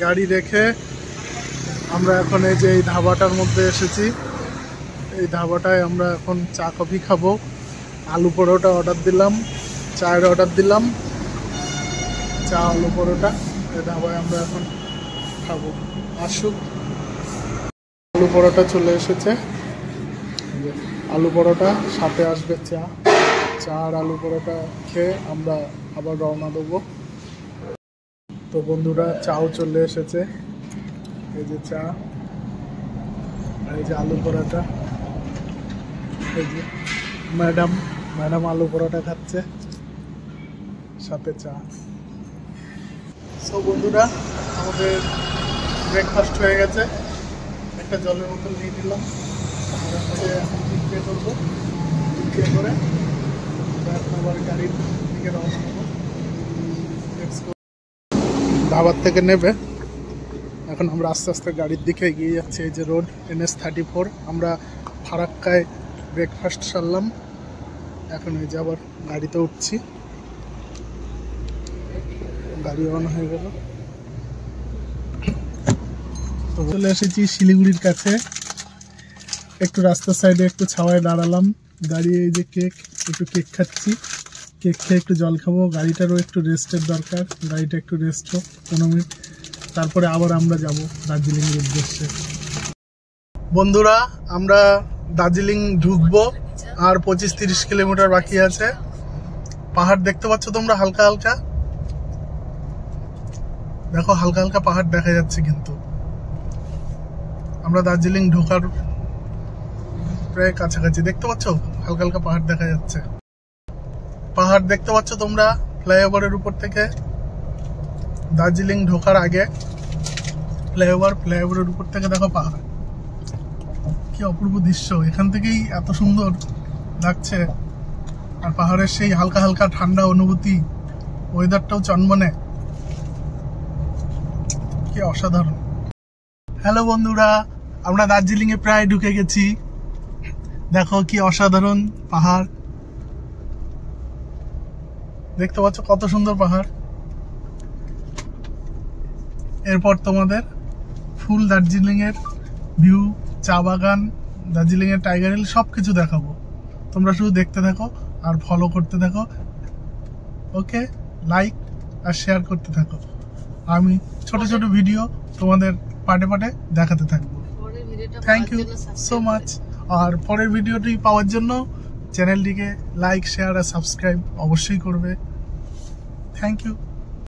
গাড়ি রেখে আমরা এখন এই যে এই ধাবাটার মধ্যে এসেছি। এই ধাবাটায় আমরা এখন চা, কফি খাব। আলু পরোটা অর্ডার দিলাম, চায়ের অর্ডার দিলাম। চা, আলু পরোটা এই ধাবায় আমরা এখন খাব। আসুক। আলু পরোটা চলে এসেছে। আলু পরোটা, সাথে আসবে চা। চা আর আলু পরোটা খেয়ে আমরা আবার রওনা দেবো। তো বন্ধুরা, চাও চলে এসেছে। এই যে চা আর এই যে আলু পরোটা। এই যে ম্যাডাম ম্যাডাম আলু পরোটা খাচ্ছে। সাথে চা। সো বন্ধুরা, আমাদের ব্রেকফাস্ট হয়ে গেছে। একটা জলের বোতল নিয়ে নিলাম। পে করব। পে করে আবার গাড়ির দিকে রওনা ধাবার থেকে নেবে। এখন আমরা আস্তে আস্তে গাড়ির দিকে এগিয়ে যাচ্ছি, এই যে রোড, এনএস থার্টি ফোর। আমরা ফারাক্কায় ব্রেকফাস্ট সারলাম। এখন এই যে আবার গাড়িতে উঠছি। গাড়ি অন হয়ে গেল। তো চলে এসেছি শিলিগুড়ির কাছে। একটু রাস্তার সাইডে একটু ছাওয়ায় দাঁড়ালাম। দাঁড়িয়ে এই যে কেক একটু কেক খাচ্ছি। কেক খেয়ে একটু জল খাব, গাড়িটারও একটু রেস্টের দরকার, গাড়িটা একটু রেস্ট হোক, পনেরো মিনিট। তারপরে আবার আমরা যাব দার্জিলিংয়ের উদ্দেশ্যে। বন্ধুরা, আমরা দার্জিলিং ঢুকবো, আর পঁচিশ তিরিশ কিলোমিটার বাকি আছে। পাহাড় দেখতে পাচ্ছ তোমরা হালকা হালকা? দেখো, হালকা হালকা পাহাড় দেখা যাচ্ছে কিন্তু। আমরা দার্জিলিং ঢোকার প্রায় কাছাকাছি। দেখতে পাচ্ছ? হালকা হালকা পাহাড় দেখা যাচ্ছে। পাহাড় দেখতে পাচ্ছ তোমরা ফ্লাইওভারের উপর থেকে? দার্জিলিং ঢোকার আগে ফ্লাইওভার, ফ্লাইওভারের উপর থেকে দেখো পাহাড়। কি অপূর্ব দৃশ্য। এখান থেকেই এত সুন্দর লাগছে। আর পাহাড়ের সেই হালকা হালকা ঠান্ডা অনুভূতি ওয়েদারটাও চনমনে। কি অসাধারণ। হ্যালো বন্ধুরা, আমরা দার্জিলিং এ প্রায় ঢুকে গেছি। দেখো কি অসাধারণ পাহাড়। দেখতে পাচ্ছ কত সুন্দর পাহাড়। এরপর তোমাদের ফুল দার্জিলিং এর ভিউ চা বাগান দার্জিলিং এর টাইগার হিল সব কিছু দেখাবো। তোমরা শুধু দেখতে থাকো আর ফলো করতে থাকো। ওকে? লাইক আর শেয়ার করতে থাকো। আমি ছোট ছোট ভিডিও তোমাদের পাটে পাটে দেখাতে থাকব। থ্যাংক ইউ সো মাচ আর পরের ভিডিওটি পাওয়ার জন্য চ্যানেলটিকে লাইক শেয়ার আর সাবস্ক্রাইব অবশ্যই করবে। Thank you